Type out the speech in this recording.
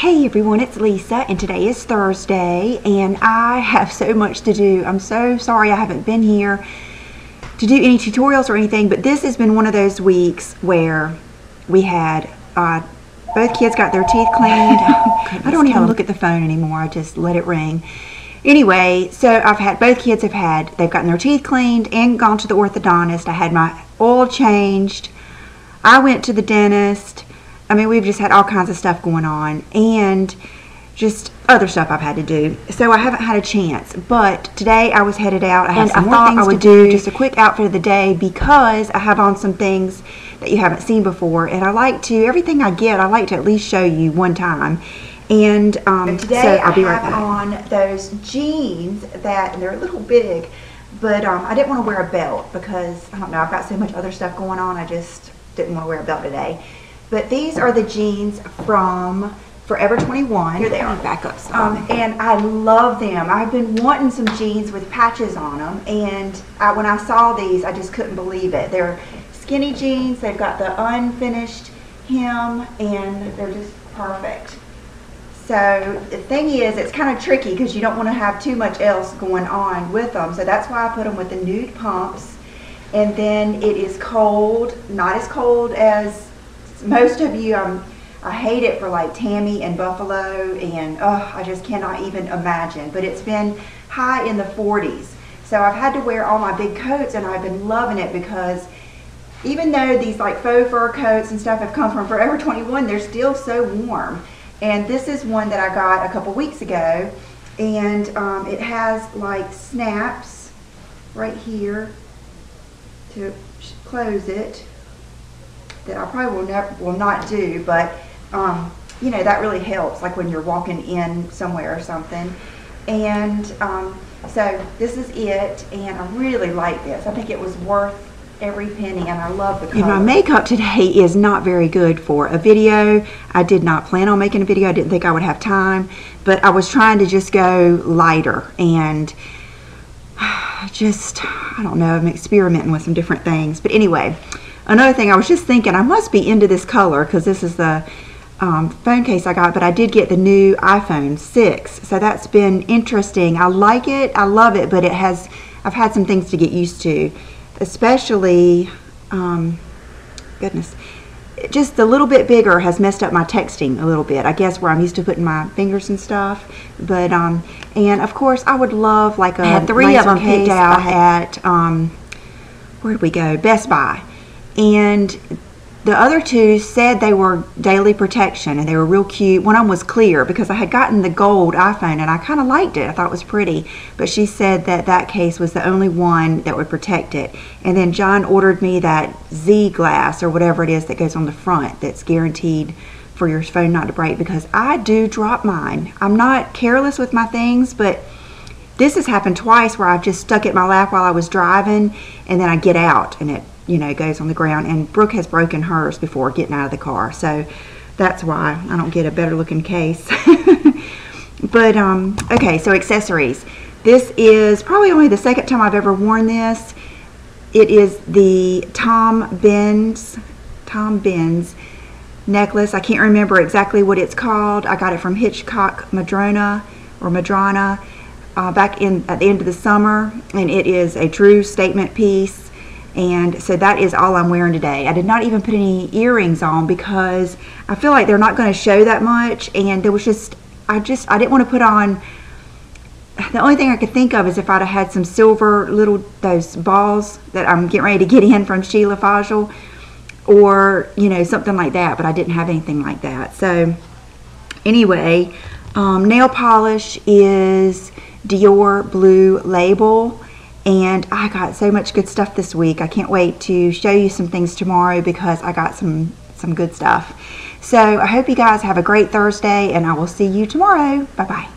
Hey everyone, it's Lisa, and today is Thursday, and I have so much to do. I'm so sorry I haven't been here to do any tutorials or anything, but this has been one of those weeks where we had uh, both kids got their teeth cleaned. Oh, I don't even look at the phone anymore. I just let it ring. Anyway, so I've had both kids have had they've gotten their teeth cleaned and gone to the orthodontist. I had my oil changed. I went to the dentist. I mean, we've just had all kinds of stuff going on and just other stuff I've had to do. So I haven't had a chance. But today I was headed out. I had and some I more things I would do. Just a quick outfit of the day because I have on some things that you haven't seen before. And I like to, everything I get, I like to at least show you one time. And um, today so I'll be I right have back. on those jeans that, and they're a little big, but um, I didn't want to wear a belt because, I don't know, I've got so much other stuff going on. I just didn't want to wear a belt today. But these are the jeans from Forever 21. Here they are. Back up um, and I love them. I've been wanting some jeans with patches on them. And I, when I saw these, I just couldn't believe it. They're skinny jeans. They've got the unfinished hem. And they're just perfect. So the thing is, it's kind of tricky because you don't want to have too much else going on with them. So that's why I put them with the nude pumps. And then it is cold, not as cold as most of you, um, I hate it for like Tammy and Buffalo, and oh, I just cannot even imagine. But it's been high in the 40s. So I've had to wear all my big coats, and I've been loving it because even though these like faux fur coats and stuff have come from Forever 21, they're still so warm. And this is one that I got a couple weeks ago, and um, it has like snaps right here to close it that I probably will never will not do, but um, you know that really helps, like when you're walking in somewhere or something. And um, so this is it, and I really like this. I think it was worth every penny, and I love the color. And my makeup today is not very good for a video. I did not plan on making a video. I didn't think I would have time, but I was trying to just go lighter and just, I don't know, I'm experimenting with some different things. But anyway, Another thing, I was just thinking I must be into this color because this is the um, phone case I got, but I did get the new iPhone 6. So that's been interesting. I like it, I love it, but it has, I've had some things to get used to, especially, um, goodness, just a little bit bigger has messed up my texting a little bit. I guess where I'm used to putting my fingers and stuff. But, um, and of course, I would love like a I had three of them picked out at, um, where did we go? Best Buy and the other two said they were daily protection and they were real cute. One of them was clear because I had gotten the gold iPhone and I kind of liked it. I thought it was pretty. But she said that that case was the only one that would protect it. And then John ordered me that Z glass or whatever it is that goes on the front that's guaranteed for your phone not to break because I do drop mine. I'm not careless with my things, but this has happened twice where I've just stuck it in my lap while I was driving and then I get out and it you know, goes on the ground. And Brooke has broken hers before getting out of the car. So that's why I don't get a better looking case. but, um, okay, so accessories. This is probably only the second time I've ever worn this. It is the Tom Binns, Tom Binns necklace. I can't remember exactly what it's called. I got it from Hitchcock Madrona or Madrona uh, back in at the end of the summer, and it is a true statement piece and so that is all I'm wearing today. I did not even put any earrings on because I feel like they're not going to show that much and there was just I just I didn't want to put on the only thing I could think of is if I'd have had some silver little those balls that I'm getting ready to get in from Sheila Fajl or you know something like that but I didn't have anything like that so anyway um, nail polish is Dior Blue Label and I got so much good stuff this week. I can't wait to show you some things tomorrow because I got some some good stuff. So I hope you guys have a great Thursday and I will see you tomorrow. Bye-bye.